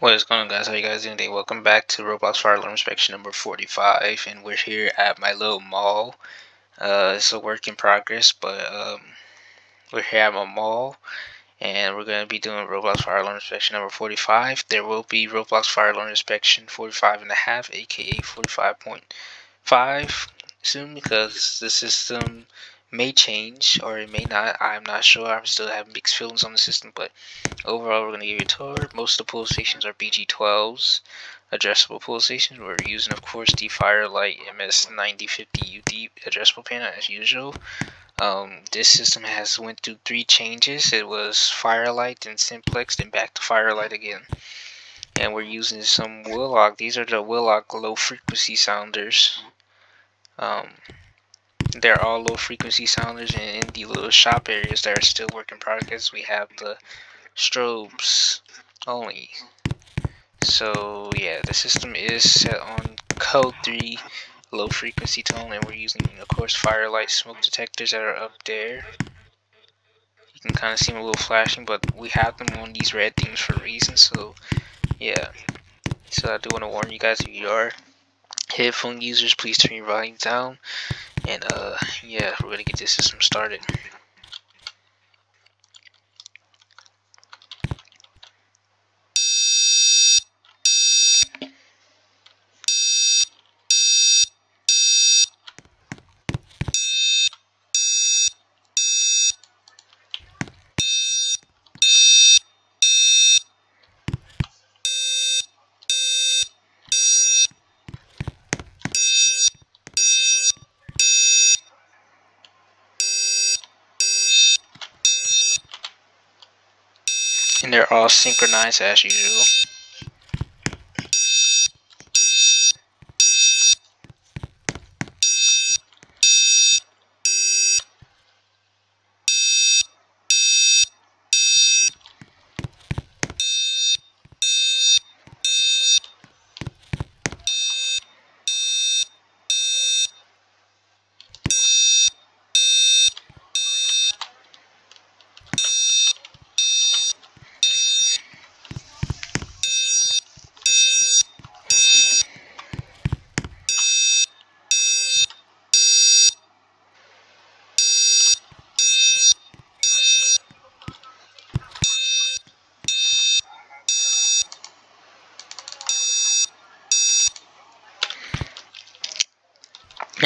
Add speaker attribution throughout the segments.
Speaker 1: What is going on guys, how you guys doing today? Welcome back to Roblox Fire Alarm Inspection number 45 and we're here at my little mall. Uh, it's a work in progress but um, we're here at my mall and we're going to be doing Roblox Fire Alarm Inspection number 45. There will be Roblox Fire Alarm Inspection 45 and a half aka 45.5 soon because the system may change or it may not. I'm not sure. I'm still having mixed feelings on the system, but overall, we're going to give you a tour. Most of the pull stations are BG12s, addressable pull stations. We're using, of course, the Fire-Lite MS9050 UD addressable panel as usual. Um, this system has went through three changes. It was Fire-Lite, then Simplex, then back to Fire-Lite again. And we're using some Wheelock. These are the Wheelock low frequency sounders. Um, they're all low frequency sounders and in the little shop areas that are still work in progress. We have the strobes only. So yeah the system is set on code 3 low frequency tone and we're using of course Fire-Lite smoke detectors that are up there. You can kind of see them a little flashing but we have them on these red things for a reason so yeah. So I do want to warn you guys if you are headphone users please turn your volume down and uh, yeah, we're gonna get this system started. And they're all synchronized as usual.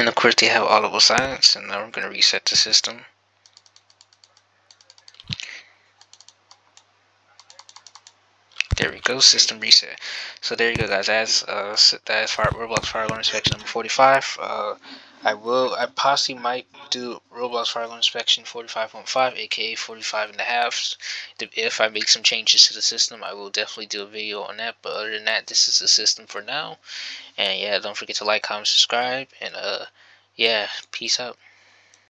Speaker 1: And of course they have audible silence and now I'm going to reset the system. There we go, system reset. So there you go guys, that's uh that is fire Roblox Fire Alarm Inspection number 45. Uh I will I possibly might do Roblox Fire Alarm Inspection 45.5 aka 45 and a half. If I make some changes to the system I will definitely do a video on that. But other than that this is the system for now. And yeah, don't forget to like, comment, subscribe, and uh, yeah, peace out.